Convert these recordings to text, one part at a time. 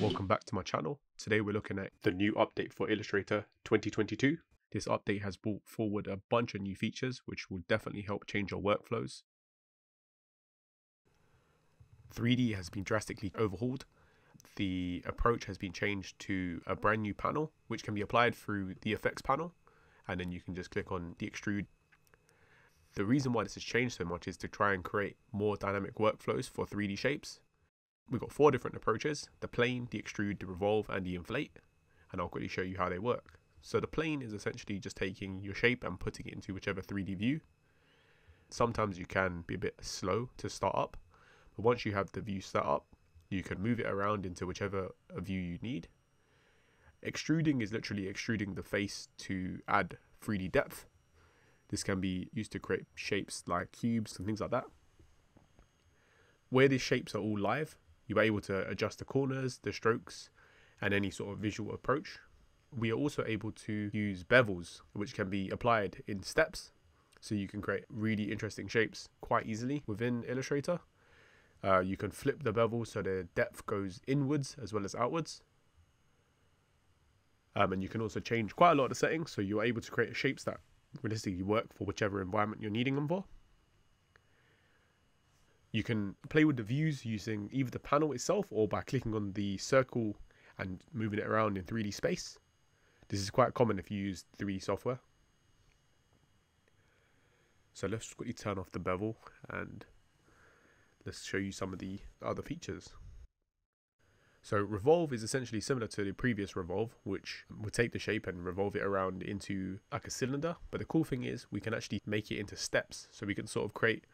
Welcome back to my channel. Today we're looking at the new update for Illustrator 2022. This update has brought forward a bunch of new features which will definitely help change your workflows. 3D has been drastically overhauled. The approach has been changed to a brand new panel which can be applied through the effects panel and then you can just click on the extrude. The reason why this has changed so much is to try and create more dynamic workflows for 3D shapes We've got four different approaches, the plane, the extrude, the revolve and the inflate, and I'll quickly show you how they work. So the plane is essentially just taking your shape and putting it into whichever 3D view. Sometimes you can be a bit slow to start up, but once you have the view set up, you can move it around into whichever view you need. Extruding is literally extruding the face to add 3D depth. This can be used to create shapes like cubes and things like that. Where these shapes are all live, you're able to adjust the corners, the strokes, and any sort of visual approach. We are also able to use bevels, which can be applied in steps. So you can create really interesting shapes quite easily within Illustrator. Uh, you can flip the bevel so the depth goes inwards as well as outwards. Um, and you can also change quite a lot of the settings so you're able to create shapes that realistically work for whichever environment you're needing them for. You can play with the views using either the panel itself or by clicking on the circle and moving it around in 3D space. This is quite common if you use 3D software. So let's quickly turn off the bevel and let's show you some of the other features. So revolve is essentially similar to the previous revolve, which would take the shape and revolve it around into like a cylinder. But the cool thing is we can actually make it into steps. So we can sort of create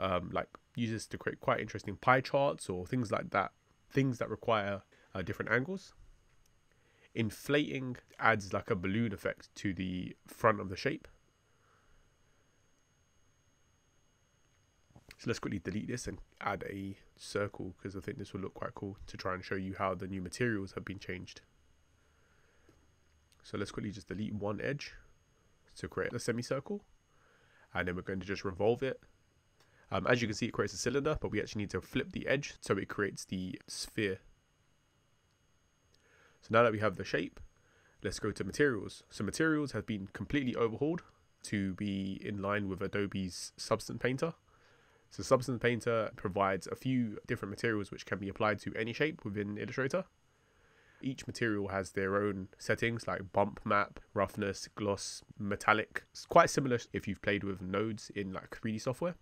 um, like use this to create quite interesting pie charts or things like that, things that require uh, different angles. Inflating adds like a balloon effect to the front of the shape. So let's quickly delete this and add a circle because I think this will look quite cool to try and show you how the new materials have been changed. So let's quickly just delete one edge to create a semicircle and then we're going to just revolve it um, as you can see, it creates a cylinder, but we actually need to flip the edge so it creates the sphere. So now that we have the shape, let's go to materials. So materials have been completely overhauled to be in line with Adobe's Substance Painter. So Substance Painter provides a few different materials which can be applied to any shape within Illustrator. Each material has their own settings like bump map, roughness, gloss, metallic. It's quite similar if you've played with nodes in like 3D software.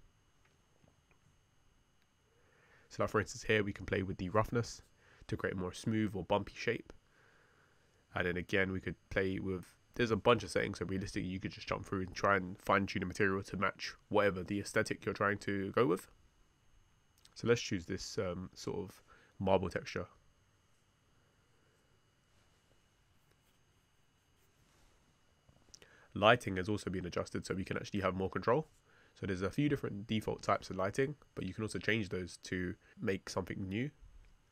So like for instance here we can play with the roughness to create a more smooth or bumpy shape. And then again we could play with there's a bunch of settings so realistically you could just jump through and try and fine tune a material to match whatever the aesthetic you're trying to go with. So let's choose this um, sort of marble texture. Lighting has also been adjusted so we can actually have more control. So there's a few different default types of lighting, but you can also change those to make something new.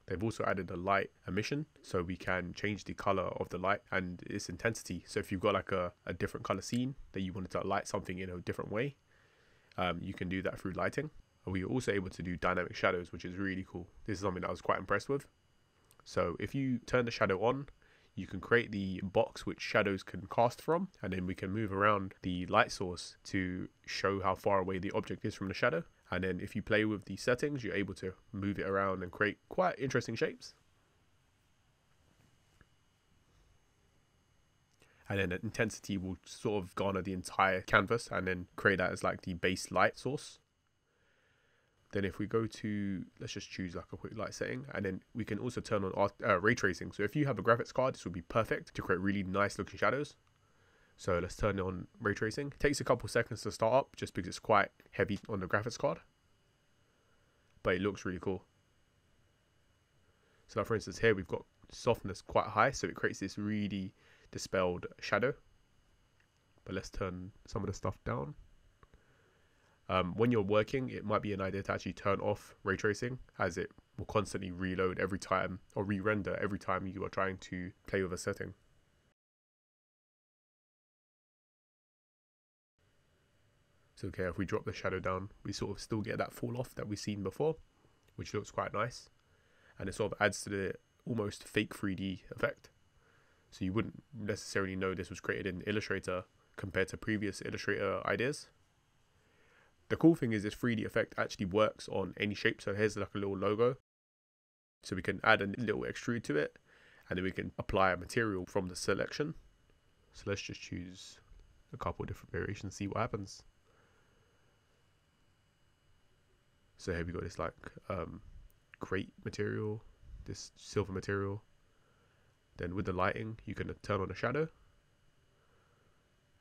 They've also added a light emission, so we can change the color of the light and its intensity. So if you've got like a, a different color scene that you wanted to light something in a different way, um, you can do that through lighting. We are also able to do dynamic shadows, which is really cool. This is something that I was quite impressed with. So if you turn the shadow on, you can create the box which shadows can cast from and then we can move around the light source to show how far away the object is from the shadow and then if you play with the settings you're able to move it around and create quite interesting shapes and then the intensity will sort of garner the entire canvas and then create that as like the base light source then if we go to, let's just choose like a quick light setting, and then we can also turn on our, uh, ray tracing. So if you have a graphics card, this would be perfect to create really nice looking shadows. So let's turn on ray tracing. It takes a couple seconds to start up just because it's quite heavy on the graphics card. But it looks really cool. So for instance here we've got softness quite high so it creates this really dispelled shadow. But let's turn some of the stuff down. Um, when you're working, it might be an idea to actually turn off ray tracing as it will constantly reload every time or re-render every time you are trying to play with a setting. So okay, if we drop the shadow down, we sort of still get that fall off that we've seen before, which looks quite nice. And it sort of adds to the almost fake 3D effect. So you wouldn't necessarily know this was created in Illustrator compared to previous Illustrator ideas. The cool thing is this 3D effect actually works on any shape. So here's like a little logo. So we can add a little extrude to it and then we can apply a material from the selection. So let's just choose a couple different variations, see what happens. So here we got this like um, great material, this silver material. Then with the lighting, you can turn on a shadow.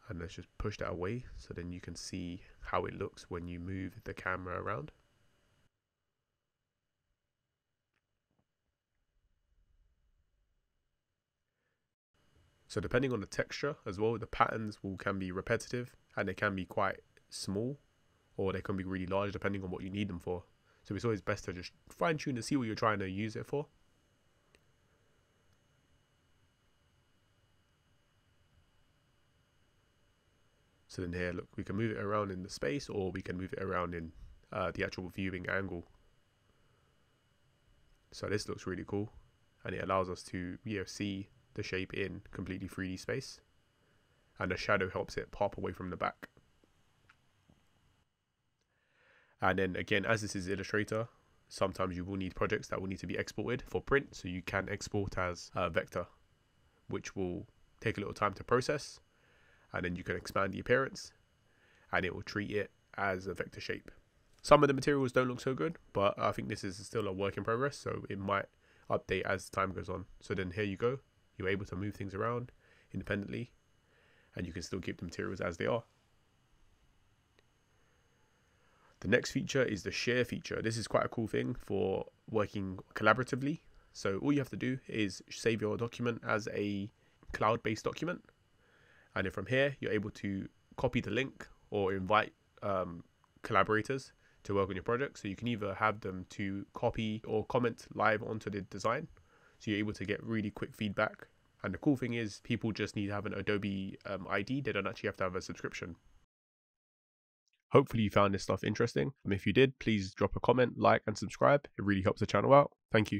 And let's just push that away so then you can see how it looks when you move the camera around. So depending on the texture as well, the patterns will can be repetitive and they can be quite small or they can be really large depending on what you need them for. So it's always best to just fine tune to see what you're trying to use it for. So then here, look, we can move it around in the space or we can move it around in uh, the actual viewing angle. So this looks really cool and it allows us to you know, see the shape in completely 3D space and the shadow helps it pop away from the back. And then again, as this is Illustrator, sometimes you will need projects that will need to be exported for print. So you can export as a vector, which will take a little time to process. And then you can expand the appearance and it will treat it as a vector shape. Some of the materials don't look so good, but I think this is still a work in progress. So it might update as time goes on. So then here you go. You're able to move things around independently and you can still keep the materials as they are. The next feature is the share feature. This is quite a cool thing for working collaboratively. So all you have to do is save your document as a cloud-based document. And then from here, you're able to copy the link or invite um, collaborators to work on your project. So you can either have them to copy or comment live onto the design. So you're able to get really quick feedback. And the cool thing is people just need to have an Adobe um, ID. They don't actually have to have a subscription. Hopefully you found this stuff interesting. And if you did, please drop a comment, like, and subscribe. It really helps the channel out. Thank you.